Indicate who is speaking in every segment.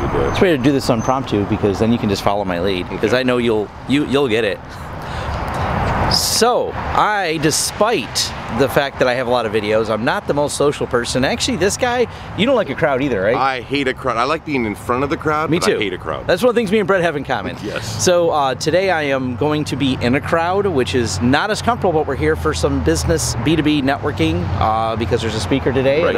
Speaker 1: way to do it.
Speaker 2: Best way to do this impromptu because then you can just follow my lead because I know you'll you you'll get it. So, I, despite the fact that I have a lot of videos, I'm not the most social person. Actually, this guy, you don't like a crowd either, right?
Speaker 1: I hate a crowd. I like being in front of the crowd,
Speaker 2: Me
Speaker 1: but
Speaker 2: too.
Speaker 1: I hate a crowd.
Speaker 2: That's one of the things me and Brett have in common.
Speaker 1: Yes.
Speaker 2: So uh, today I am going to be in a crowd, which is not as comfortable, but we're here for some business B2B networking uh, because there's a speaker today
Speaker 1: Right.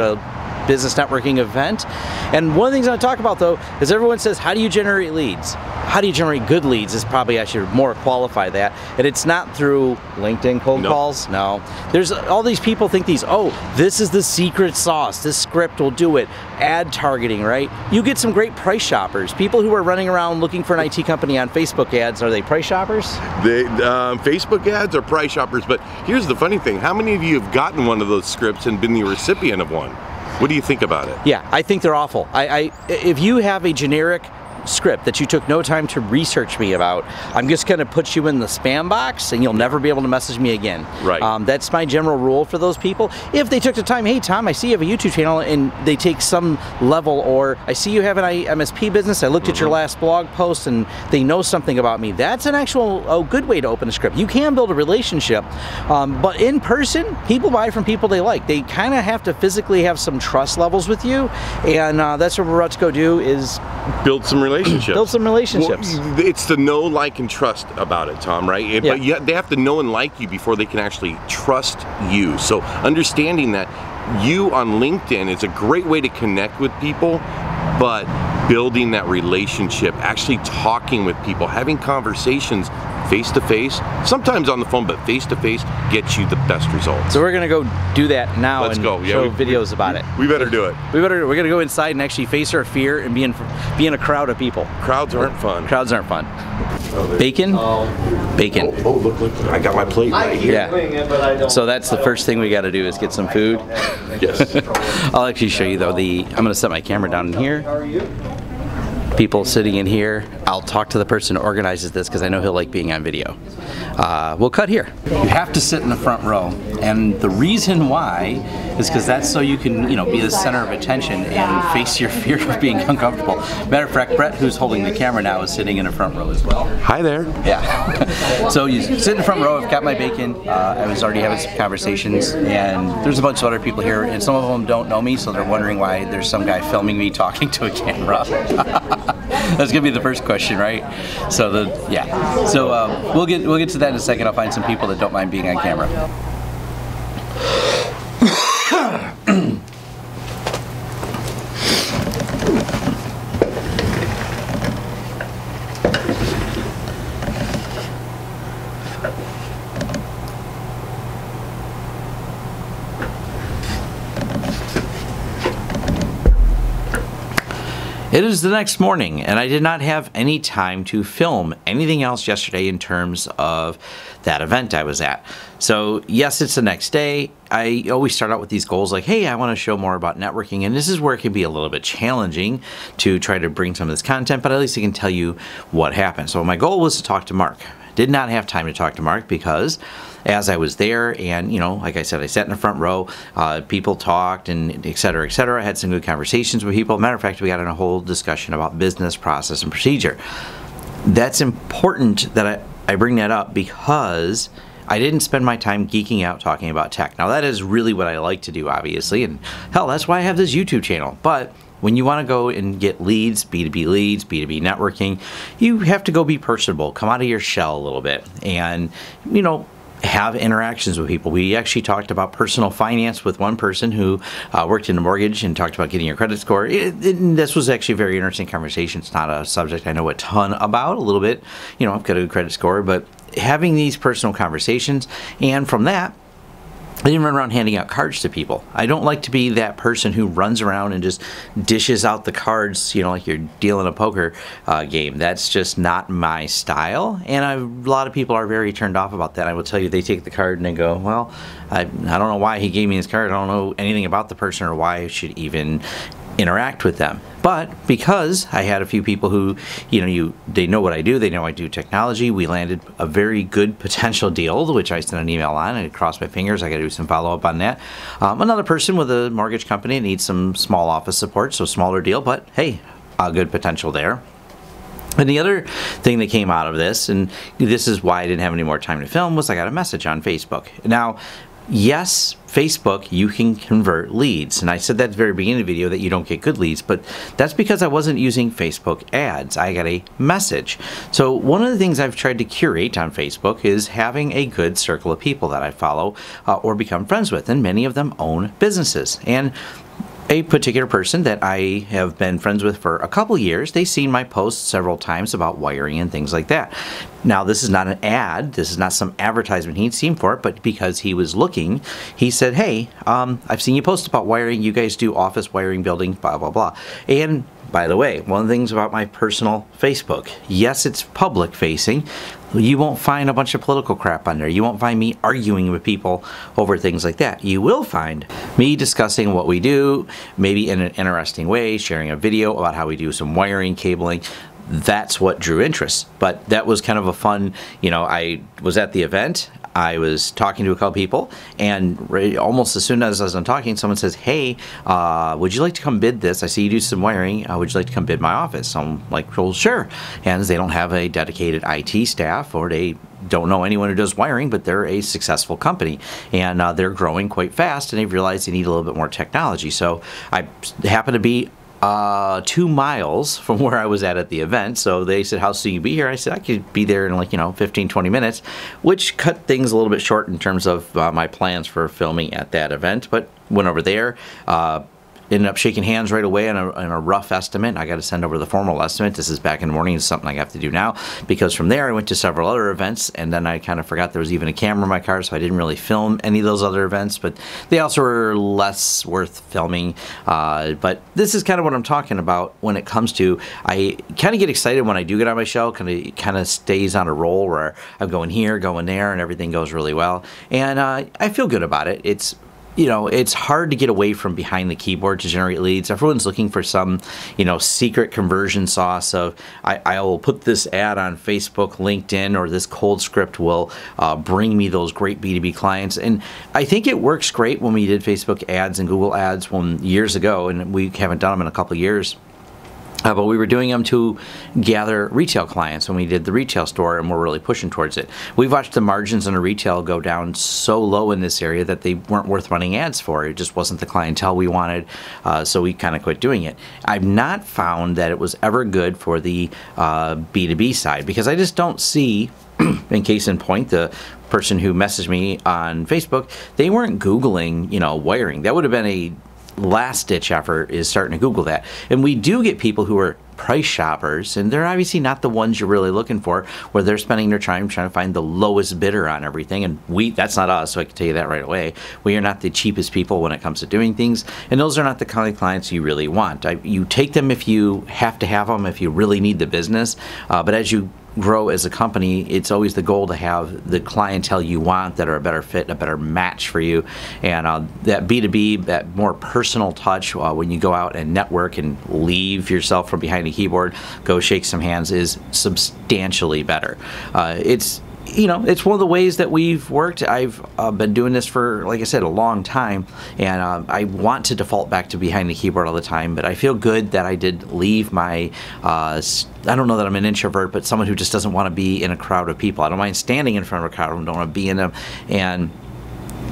Speaker 2: Business networking event. And one of the things I want to talk about though is everyone says, how do you generate leads? How do you generate good leads is probably I should more qualify that. And it's not through LinkedIn cold
Speaker 1: No.
Speaker 2: calls. No. There's all these people think these, oh, this is the secret sauce. This script will do it. Ad targeting, right? You get some great price shoppers. People who are running around looking for an IT company on Facebook ads, are they price shoppers?
Speaker 1: They, um, Facebook ads are price shoppers, but here's the funny thing. How many of you have gotten one of those scripts and been the recipient of one? What do you think about it?
Speaker 2: Yeah, I think they're awful. I, I if you have a generic script that you took no time to research me about, I'm just going to put you in the spam box and you'll never be able to message me again.
Speaker 1: Right.
Speaker 2: Um, that's my general rule for those people. If they took the time, hey Tom, I see you have a YouTube channel and they take some level, or I see you have an I- MSP business. I looked at your last blog post and they know something about me. That's an actual a good way to open a script. You can build a relationship, um, but in person, people buy from people they like. They kind of have to physically have some trust levels with you, and uh, that's what we're about to go do is
Speaker 1: Build some relationships.
Speaker 2: Build some relationships.
Speaker 1: Well, it's the know, like, and trust about it, Tom, right? It- But
Speaker 2: Yeah.
Speaker 1: you, they have to know and like you before they can actually trust you. So understanding that you on LinkedIn is a great way to connect with people, but building that relationship, actually talking with people, having conversations face to face, sometimes on the phone, but face to face gets you the best results.
Speaker 2: so we're gonna go do that now
Speaker 1: Let's
Speaker 2: and
Speaker 1: go. Yeah,
Speaker 2: show
Speaker 1: we-
Speaker 2: videos about it.
Speaker 1: we better do it.
Speaker 2: We better we're gonna go inside and actually face our fear and be in be in a crowd of people.
Speaker 1: Crowds aren't fun.
Speaker 2: Crowds aren't fun. Bacon, bacon.
Speaker 1: Oh, look, look, I got my plate right here.
Speaker 2: Yeah. So that's the first thing we got to do is get some food.
Speaker 1: Yes.
Speaker 2: I'll actually show you though. The I'm gonna set my camera down in here. People sitting in here. I'll talk to the person who organizes this because I know he'll like being on video. Uh, we'll cut here. You have to sit in the front row, and the reason why is because that's so you can, you know, be the center of attention and face your fear of being uncomfortable. Matter of fact, Brett, who's holding the camera now, is sitting in the front row as well.
Speaker 1: Hi there.
Speaker 2: Yeah. so you sit in the front row. I've got my bacon. Uh, I was already having some conversations, and there's a bunch of other people here, and some of them don't know me, so they're wondering why there's some guy filming me talking to a camera. That's gonna be the first question, right? So the yeah. So uh, we'll get we'll get to that in a second. I'll find some people that don't mind being on camera. It is the next morning, and I did not have any time to film anything else yesterday in terms of that event I was at. So, yes, it's the next day. I always start out with these goals like, hey, I want to show more about networking, and this is where it can be a little bit challenging to try to bring some of this content, but at least I can tell you what happened. So, my goal was to talk to Mark. Did not have time to talk to Mark because as I was there, and you know, like I said, I sat in the front row. Uh, people talked, and et cetera, et cetera. I had some good conversations with people. Matter of fact, we got in a whole discussion about business process and procedure. That's important that I, I bring that up because I didn't spend my time geeking out talking about tech. Now, that is really what I like to do, obviously, and hell, that's why I have this YouTube channel. But when you want to go and get leads, B2B leads, B2B networking, you have to go be personable, come out of your shell a little bit, and, you know, have interactions with people. We actually talked about personal finance with one person who uh, worked in the mortgage and talked about getting your credit score. It, it, this was actually a very interesting conversation. It's not a subject I know a ton about, a little bit. You know, I've got a good credit score, but having these personal conversations, and from that, I didn't run around handing out cards to people. I don't like to be that person who runs around and just dishes out the cards, you know, like you're dealing a poker uh, game. That's just not my style. And I, a lot of people are very turned off about that. I will tell you, they take the card and they go, well, I, I don't know why he gave me his card. I don't know anything about the person or why I should even interact with them. But because I had a few people who, you know, you they know what I do, they know I do technology. We landed a very good potential deal, which I sent an email on. I crossed my fingers. I got to do some follow up on that. Um, another person with a mortgage company needs some small office support, so smaller deal. But hey, uh, good potential there. And the other thing that came out of this, and this is why I didn't have any more time to film, was I got a message on Facebook. Now, yes, Facebook, you can convert leads. And I said that at the very beginning of the video that you don't get good leads, but that's because I wasn't using Facebook ads. I got a message. So one of the things I've tried to curate on Facebook is having a good circle of people that I follow uh, or become friends with. And many of them own businesses. And a particular person that I have been friends with for a couple years. They've seen my posts several times about wiring and things like that. Now, this is not an ad. This is not some advertisement he'd seen for it, but because he was looking, he said, Hey, um, I've seen you post about wiring. You guys do office wiring, building, blah, blah, blah. And by the way, one of the things about my personal Facebook, yes, it's public facing. You won't find a bunch of political crap on there. You won't find me arguing with people over things like that. You will find me discussing what we do, maybe in an interesting way, sharing a video about how we do some wiring, cabling, that's what drew interest. But that was kind of a fun, you know, I was at the event. I was talking to a couple people, and almost as soon as I was talking, someone says, "Hey, uh, would you like to come bid this? I see you do some wiring. Uh, would you like to come bid my office?" So I'm like, "Well, sure." And they don't have a dedicated IT staff, or they don't know anyone who does wiring, but they're a successful company and uh, they're growing quite fast, and they've realized they need a little bit more technology. So I happen to be uh, two miles from where I was at at the event. So they said, how soon you be here? I said, I could be there in like, you know, 15, 20 minutes, which cut things a little bit short in terms of uh, my plans for filming at that event. But went over there, uh, ended up shaking hands right away on a, on a rough estimate. I got to send over the formal estimate. This is back in the morning. It's something I have to do now because from there I went to several other events and then I kind of forgot there was even a camera in my car, so I didn't really film any of those other events. But they also were less worth filming. Uh, but this is kind of what I'm talking about when it comes to. I kind of get excited when I do get on my show. Kind of kind of stays on a roll where I'm going here, going there, and everything goes really well. And uh, I feel good about it. It's you know, it's hard to get away from behind the keyboard to generate leads. Everyone's looking for some, you know, secret conversion sauce of I, I will put this ad on Facebook, LinkedIn, or this cold script will uh, bring me those great B2B clients. And I think it works great when we did Facebook ads and Google ads when years ago, and we haven't done them in a couple years. Uh, but we were doing them to gather retail clients when we did the retail store and we're really pushing towards it. We've watched the margins on a retail go down so low in this area that they weren't worth running ads for. It just wasn't the clientele we wanted, uh, so we kind of quit doing it. I've not found that it was ever good for the uh, B2B side because I just don't see, in case in point, the person who messaged me on Facebook, they weren't Googling, you know, wiring. That would have been a last ditch effort is starting to Google that. And we do get people who are price shoppers, and they're obviously not the ones you're really looking for, where they're spending their time trying to find the lowest bidder on everything. And we, that's not us, so I can tell you that right away. We are not the cheapest people when it comes to doing things, and those are not the kind of clients you really want. I, you take them if you have to have them, if you really need the business, uh, but as you grow as a company, it's always the goal to have the clientele you want that are a better fit, a better match for you. And uh, that B2B, that more personal touch uh, when you go out and network and leave yourself from behind a keyboard, go shake some hands is substantially better. Uh, it's you know, it's one of the ways that we've worked. I've uh, been doing this for, like I said, a long time, and uh, I want to default back to behind the keyboard all the time. But I feel good that I did leave my. Uh, I don't know that I'm an introvert, but someone who just doesn't want to be in a crowd of people. I don't mind standing in front of a crowd. I don't want to be in them, and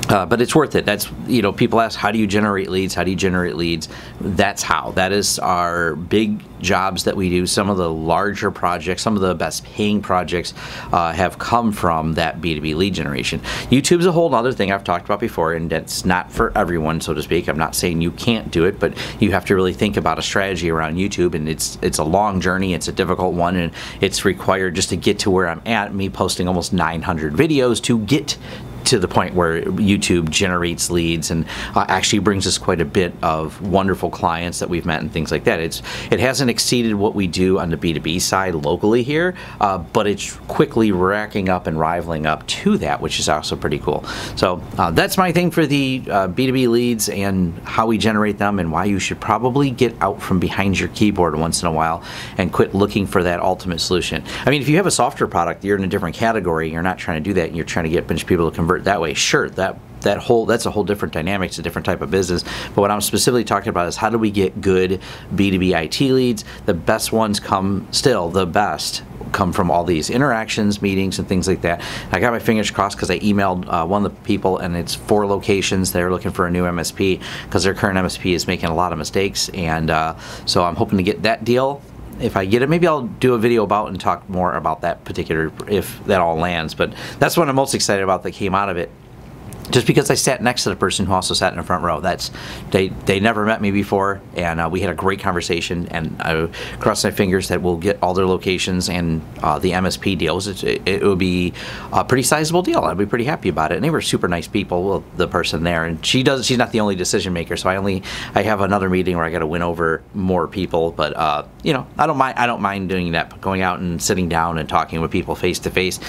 Speaker 2: uh, but it's worth it. That's you know, people ask, how do you generate leads? How do you generate leads? That's how. That is our big jobs that we do. Some of the larger projects, some of the best paying projects, uh, have come from that B2B lead generation. YouTube's a whole other thing I've talked about before, and it's not for everyone, so to speak. I'm not saying you can't do it, but you have to really think about a strategy around YouTube, and it's it's a long journey. It's a difficult one, and it's required just to get to where I'm at. Me posting almost 900 videos to get to the point where YouTube generates leads and uh, actually brings us quite a bit of wonderful clients that we've met and things like that. It's it hasn't exceeded what we do on the B2B side locally here, uh, but it's quickly racking up and rivaling up to that, which is also pretty cool. So uh, that's my thing for the B2B uh, leads and how we generate them and why you should probably get out from behind your keyboard once in a while and quit looking for that ultimate solution. I mean, if you have a software product, you're in a different category, you're not trying to do that, and you're trying to get a bunch of people to convert that way, sure, that that whole that's a whole different dynamic. It's a different type of business. But what I'm specifically talking about is how do we get good B2B IT leads? The best ones come still the best come from all these interactions, meetings, and things like that. I got my fingers crossed because I emailed uh, one of the people, and it's four locations. They're looking for a new MSP because their current MSP is making a lot of mistakes, and uh, so I'm hoping to get that deal if I get it, maybe I'll do a video about and talk more about that particular if that all lands. But that's what I'm most excited about that came out of it just because I sat next to the person who also sat in the front row. That's they they never met me before, and uh, we had a great conversation. And I crossed my fingers that we'll get all their locations and uh, the MSP deals. It, it, it, would be a pretty sizable deal. I'd be pretty happy about it. And they were super nice people. Well, the person there, and she does. She's not the only decision maker. So I only I have another meeting where I got to win over more people. But uh, you know, I don't mind. I don't mind doing that. But going out and sitting down and talking with people face to face,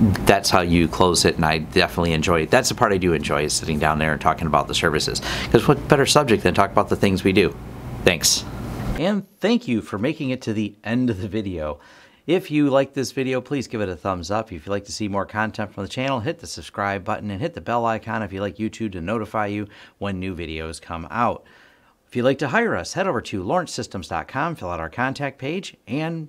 Speaker 2: that's how you close it. And I definitely enjoy it. That's the part I do enjoy is sitting down there and talking about the services. Because what better subject than talk about the things we do? Thanks. And thank you for making it to the end of the video. If you like this video, please give it a thumbs up. If you'd like to see more content from the channel, hit the subscribe button and hit the bell icon if you like YouTube to notify you when new videos come out. If you'd like to hire us, head over to lawrencesystems.com, fill out our contact page, and